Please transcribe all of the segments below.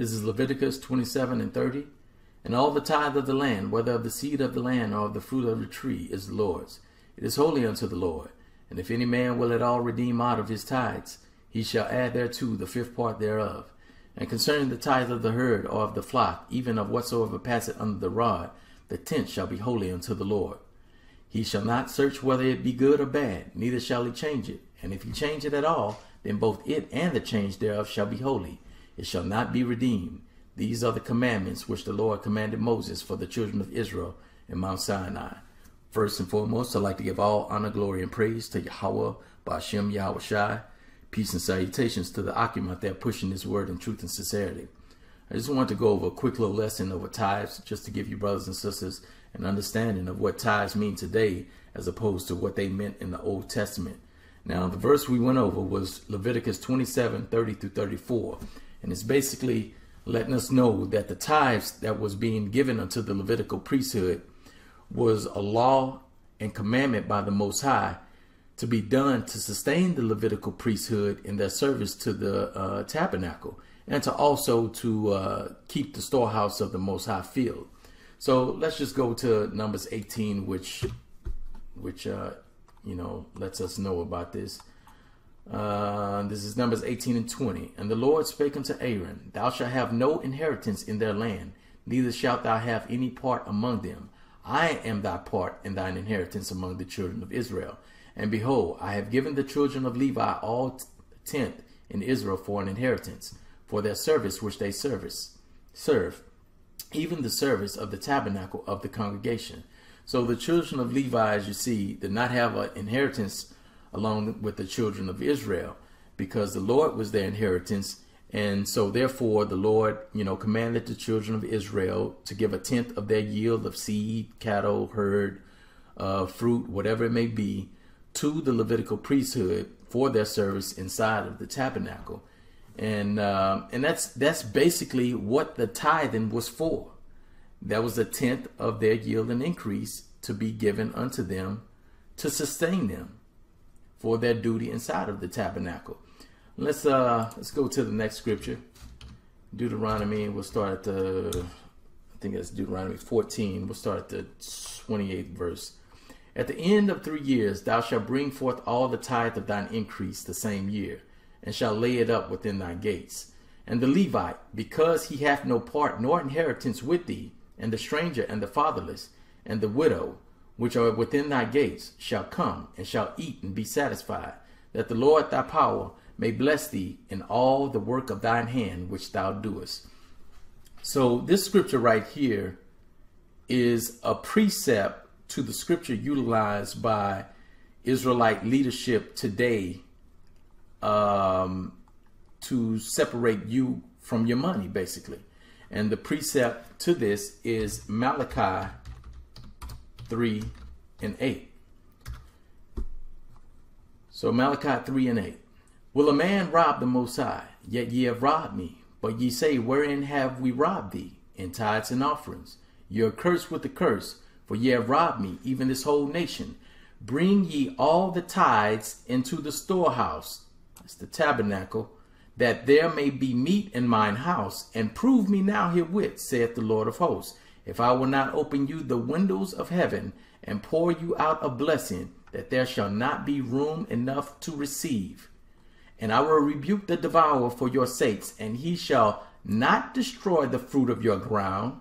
This is Leviticus 27 and 30. And all the tithe of the land, whether of the seed of the land or of the fruit of the tree, is the Lord's. It is holy unto the Lord. And if any man will at all redeem out of his tithes, he shall add thereto the fifth part thereof. And concerning the tithe of the herd or of the flock, even of whatsoever passeth under the rod, the tenth shall be holy unto the Lord. He shall not search whether it be good or bad, neither shall he change it. And if he change it at all, then both it and the change thereof shall be holy. It shall not be redeemed. These are the commandments which the Lord commanded Moses for the children of Israel in Mount Sinai. First and foremost, I'd like to give all honor, glory, and praise to Yahweh, Bashem Yahweh Shai. Peace and salutations to the occupant there pushing this word in truth and sincerity. I just want to go over a quick little lesson over tithes, just to give you brothers and sisters an understanding of what tithes mean today as opposed to what they meant in the Old Testament. Now, the verse we went over was Leviticus 27 30 through 34, and it's basically letting us know that the tithes that was being given unto the Levitical priesthood was a law and commandment by the Most High to be done to sustain the Levitical priesthood in their service to the uh, tabernacle and to also to uh, keep the storehouse of the Most High filled. So let's just go to Numbers 18, which which uh, you know lets us know about this. Uh, this is Numbers 18 and 20. And the Lord spake unto Aaron, Thou shalt have no inheritance in their land, neither shalt thou have any part among them. I am thy part and thine inheritance among the children of Israel. And behold, I have given the children of Levi all tenth in Israel for an inheritance, for their service which they service serve, even the service of the tabernacle of the congregation. So the children of Levi, as you see, did not have an inheritance along with the children of Israel, because the Lord was their inheritance. And so therefore the Lord, you know, commanded the children of Israel to give a tenth of their yield of seed, cattle, herd, uh, fruit, whatever it may be, to the Levitical priesthood for their service inside of the tabernacle, and uh, and that's that's basically what the tithing was for. That was a tenth of their yield and increase to be given unto them to sustain them for their duty inside of the tabernacle. Let's uh let's go to the next scripture, Deuteronomy. We'll start at the I think it's Deuteronomy 14. We'll start at the 28th verse. At the end of three years, thou shalt bring forth all the tithe of thine increase the same year, and shalt lay it up within thy gates. And the Levite, because he hath no part nor inheritance with thee, and the stranger and the fatherless, and the widow, which are within thy gates, shall come and shall eat and be satisfied, that the Lord thy power may bless thee in all the work of thine hand which thou doest. So this scripture right here is a precept to the scripture utilized by Israelite leadership today um, to separate you from your money, basically. And the precept to this is Malachi 3 and 8. So Malachi 3 and 8. Will a man rob the Most High? Yet ye have robbed me. But ye say, Wherein have we robbed thee? In tithes and offerings. Ye are cursed with the curse, for ye have robbed me, even this whole nation. Bring ye all the tithes into the storehouse, that's the tabernacle, that there may be meat in mine house, and prove me now herewith, saith the Lord of hosts, if I will not open you the windows of heaven, and pour you out a blessing, that there shall not be room enough to receive. And I will rebuke the devourer for your sakes, and he shall not destroy the fruit of your ground,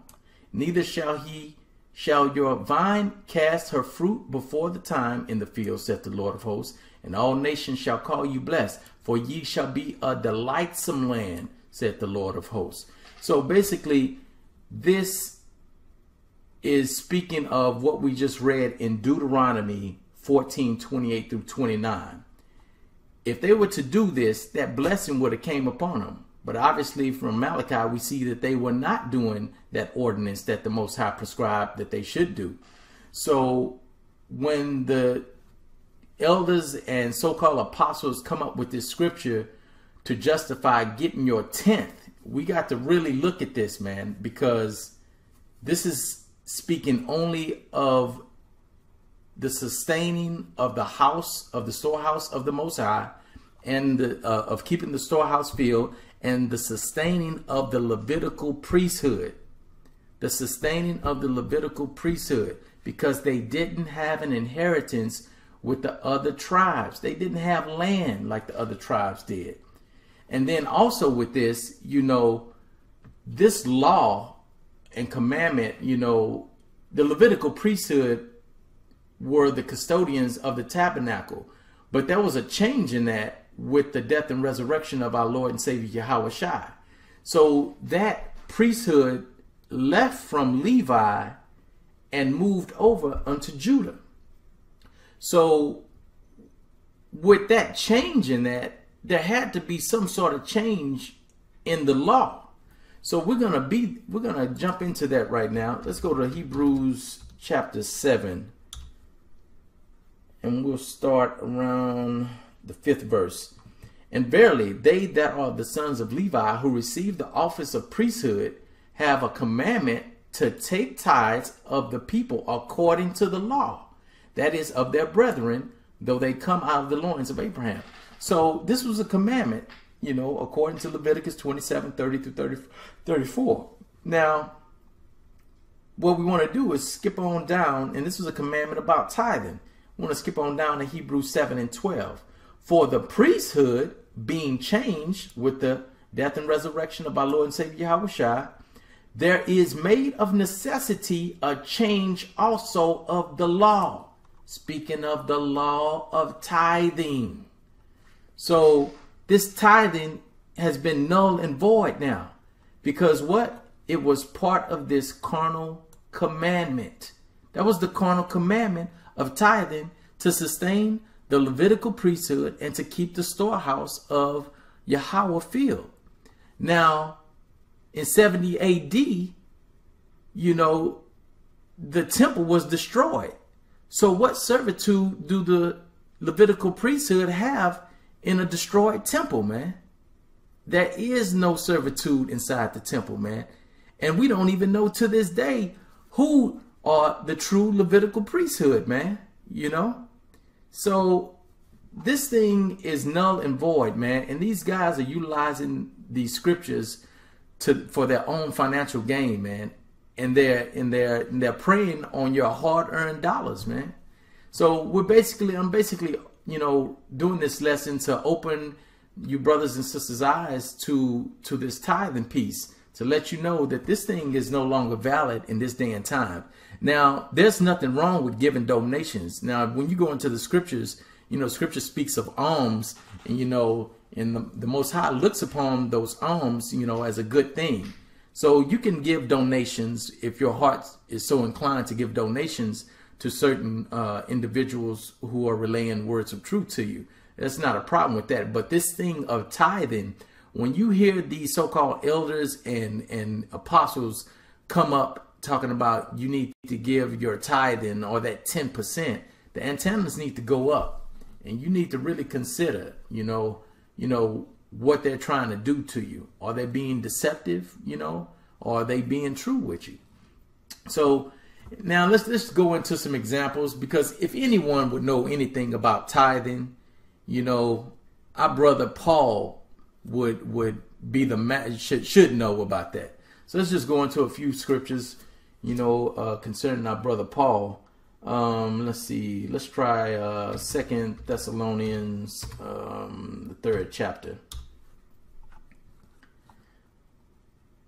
neither shall he shall your vine cast her fruit before the time in the field, saith the Lord of hosts, and all nations shall call you blessed, for ye shall be a delightsome land, saith the Lord of hosts. So basically, this is speaking of what we just read in Deuteronomy 14, 28 through 29. If they were to do this, that blessing would have came upon them. But obviously from Malachi, we see that they were not doing that ordinance that the Most High prescribed that they should do. So when the elders and so-called apostles come up with this scripture to justify getting your tenth, we got to really look at this, man, because this is speaking only of the sustaining of the house of the storehouse of the Most High and the, uh, of keeping the storehouse filled and the sustaining of the Levitical priesthood. The sustaining of the Levitical priesthood because they didn't have an inheritance with the other tribes. They didn't have land like the other tribes did. And then also with this, you know, this law and commandment, you know, the Levitical priesthood were the custodians of the tabernacle. But there was a change in that with the death and resurrection of our Lord and Savior Yahweh Shai. So that priesthood left from Levi and moved over unto Judah. So with that change in that, there had to be some sort of change in the law. So we're gonna be we're gonna jump into that right now. Let's go to Hebrews chapter seven, and we'll start around the fifth verse. And verily, they that are the sons of Levi who receive the office of priesthood have a commandment to take tithes of the people according to the law, that is, of their brethren, though they come out of the loins of Abraham. So this was a commandment, you know, according to Leviticus 27 30 through 30, 34. Now, what we want to do is skip on down, and this was a commandment about tithing. We want to skip on down to Hebrews 7 and 12. For the priesthood being changed with the death and resurrection of our Lord and Savior Yahweh there is made of necessity a change also of the law. Speaking of the law of tithing. So this tithing has been null and void now. Because what? It was part of this carnal commandment. That was the carnal commandment of tithing to sustain the Levitical priesthood and to keep the storehouse of Yahweh filled. Now, in 70 AD, you know, the temple was destroyed. So what servitude do the Levitical priesthood have in a destroyed temple, man? There is no servitude inside the temple, man. And we don't even know to this day who are the true Levitical priesthood, man. You know? So this thing is null and void, man. And these guys are utilizing these scriptures to for their own financial gain, man. And they're and they're and they're preying on your hard-earned dollars, man. So we're basically I'm basically, you know, doing this lesson to open you brothers and sisters eyes to to this tithing piece to let you know that this thing is no longer valid in this day and time. Now, there's nothing wrong with giving donations. Now, when you go into the scriptures, you know, scripture speaks of alms, and you know, and the, the Most High looks upon those alms, you know, as a good thing. So you can give donations if your heart is so inclined to give donations to certain uh, individuals who are relaying words of truth to you. That's not a problem with that. But this thing of tithing, when you hear these so-called elders and, and apostles come up talking about you need to give your tithing or that 10%, the antennas need to go up. And you need to really consider, you know, you know, what they're trying to do to you. Are they being deceptive, you know, or are they being true with you? So now let's let's go into some examples because if anyone would know anything about tithing, you know, our brother Paul would would be the man should should know about that. So let's just go into a few scriptures you know, uh, concerning our brother Paul. Um, let's see. Let's try uh, Second Thessalonians, um, the third chapter.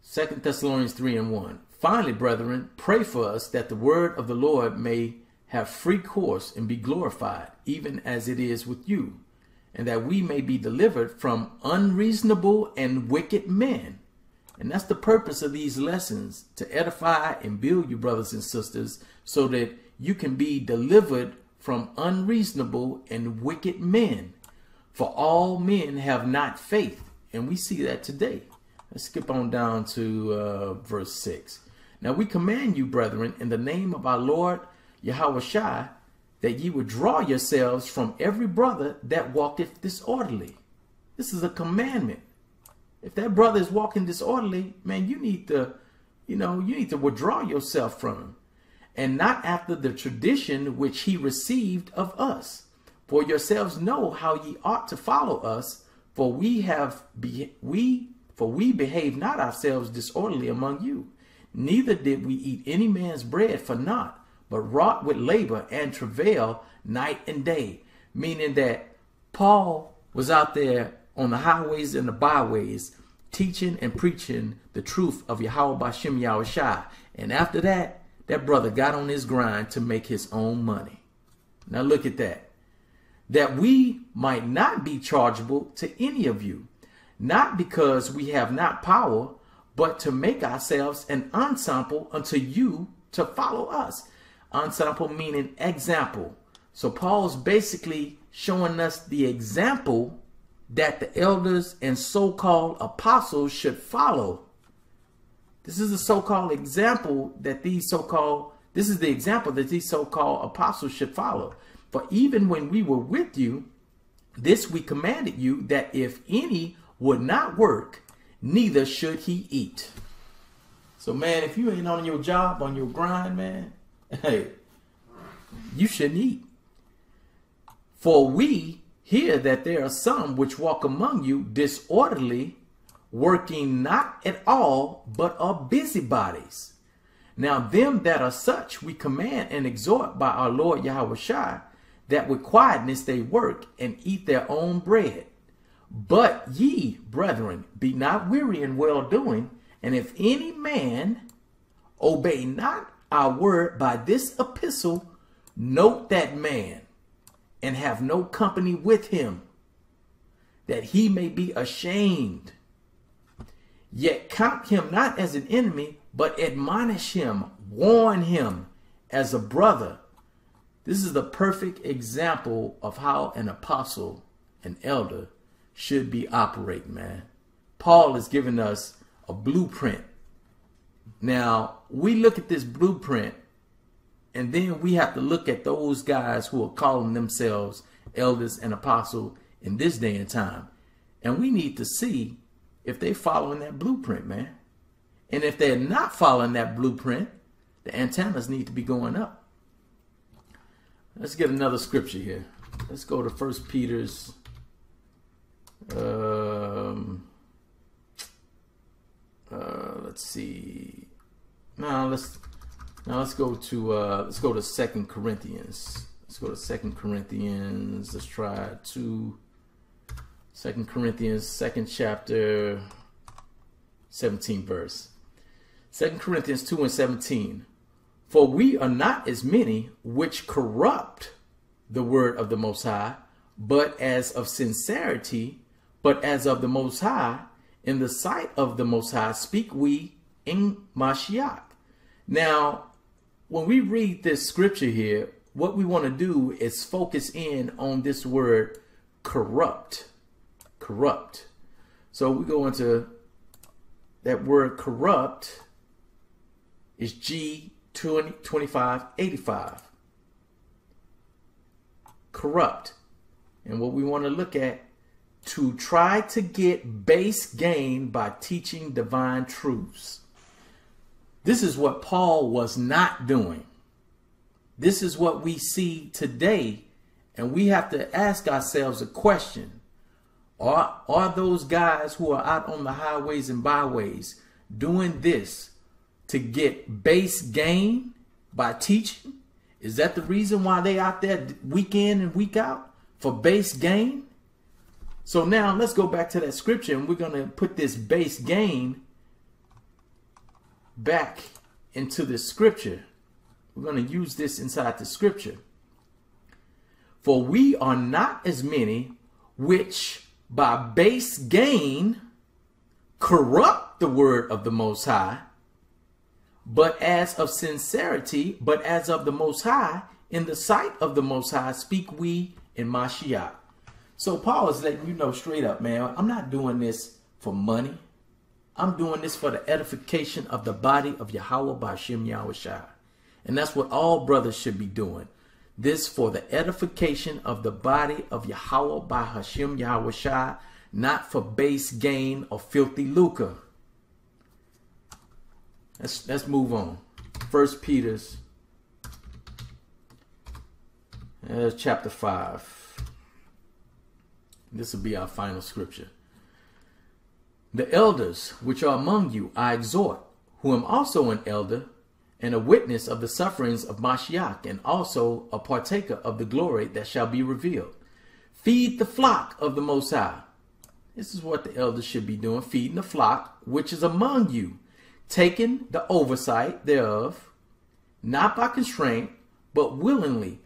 Second Thessalonians three and one. Finally, brethren, pray for us that the word of the Lord may have free course and be glorified, even as it is with you, and that we may be delivered from unreasonable and wicked men and that's the purpose of these lessons to edify and build you, brothers and sisters, so that you can be delivered from unreasonable and wicked men. For all men have not faith. And we see that today. Let's skip on down to uh, verse 6. Now we command you, brethren, in the name of our Lord Yahweh that ye would draw yourselves from every brother that walketh disorderly. This is a commandment. If that brother is walking disorderly, man, you need to, you know, you need to withdraw yourself from him. And not after the tradition which he received of us. For yourselves know how ye ought to follow us, for we have be, we For we behave not ourselves disorderly among you, neither did we eat any man's bread for naught, but wrought with labor and travail night and day. Meaning that Paul was out there on the highways and the byways teaching and preaching the truth of Yahweh Bashem Yahushai. And after that, that brother got on his grind to make his own money. Now look at that. That we might not be chargeable to any of you, not because we have not power, but to make ourselves an ensample unto you to follow us. Ensample meaning example. So Paul's basically showing us the example that the elders and so-called apostles should follow. This is the so-called example that these so-called this is the example that these so-called apostles should follow. For even when we were with you, this we commanded you that if any would not work, neither should he eat. So man, if you ain't on your job, on your grind, man, hey, you shouldn't eat. For we hear that there are some which walk among you disorderly, working not at all, but are busybodies. Now them that are such we command and exhort by our Lord Yahweh Shai, that with quietness they work and eat their own bread. But ye, brethren, be not weary in well doing, and if any man obey not our word by this epistle, note that man and have no company with him, that he may be ashamed. Yet count him not as an enemy, but admonish him, warn him as a brother. This is the perfect example of how an apostle, an elder, should be operating, man. Paul is giving us a blueprint. Now, we look at this blueprint and then we have to look at those guys who are calling themselves elders and apostle in this day and time. And we need to see if they're following that blueprint, man. And if they're not following that blueprint, the antennas need to be going up. Let's get another scripture here. Let's go to First Peter's. Um, uh, let's see. Now let's now let's go to uh, let's go to Second Corinthians. Let's go to Second Corinthians. Let's try two. Second Corinthians, second chapter, 17 verse. Second Corinthians 2 and 17. For we are not as many which corrupt the word of the Most High, but as of sincerity, but as of the Most High, in the sight of the Most High, speak we in Mashiach. Now, when we read this scripture here, what we want to do is focus in on this word corrupt. Corrupt. So we go into that word corrupt is G 2585. Corrupt. And what we want to look at to try to get base gain by teaching divine truths. This is what Paul was not doing. This is what we see today. And we have to ask ourselves a question. Are, are those guys who are out on the highways and byways doing this to get base gain by teaching? Is that the reason why they out there week in and week out for base gain? So now let's go back to that scripture and we're going to put this base gain back into the scripture. We're going to use this inside the scripture. For we are not as many which by base gain corrupt the word of the Most High, but as of sincerity, but as of the Most High, in the sight of the Most High, speak we in Mashiach. So Paul is letting you know straight up, man, I'm not doing this for money. I'm doing this for the edification of the body of Yahweh by Shem Yahushua. And that's what all brothers should be doing. This for the edification of the body of Yahweh by Hashem Yahushua, not for base gain or filthy lucre. Let's, let's move on. First Peter's uh, chapter 5. This will be our final scripture. The elders which are among you I exhort, who am also an elder and a witness of the sufferings of Mashiach, and also a partaker of the glory that shall be revealed. Feed the flock of the Most High. This is what the elders should be doing, feeding the flock which is among you, taking the oversight thereof, not by constraint, but willingly,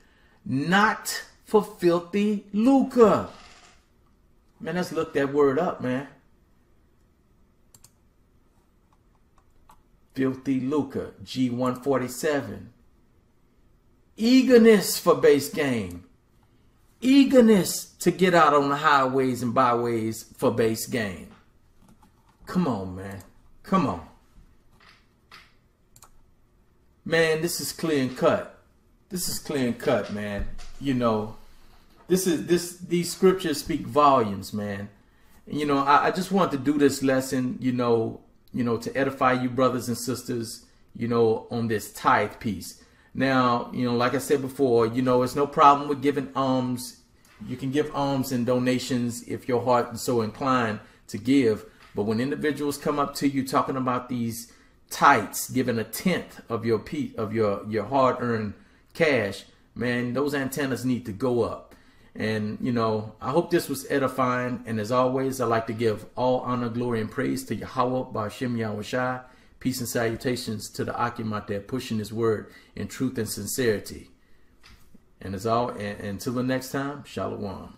not for filthy lucre. Man, let's look that word up, man. Filthy lucre, G147. Eagerness for base game. Eagerness to get out on the highways and byways for base game. Come on, man. Come on. Man, this is clear and cut. This is clear and cut, man. You know, this is this these scriptures speak volumes, man. You know, I, I just want to do this lesson, you know, you know, to edify you brothers and sisters, you know, on this tithe piece. Now, you know, like I said before, you know, it's no problem with giving alms. You can give alms and donations if your heart is so inclined to give. But when individuals come up to you talking about these tithes, giving a tenth of your pe of your your hard-earned cash, man, those antennas need to go up. And, you know, I hope this was edifying. And as always, I like to give all honor, glory, and praise to Yahweh, Ba'ashem Yahushai. Peace and salutations to the Akimat that pushing his word in truth and sincerity. And as all, and, until the next time, Shalom.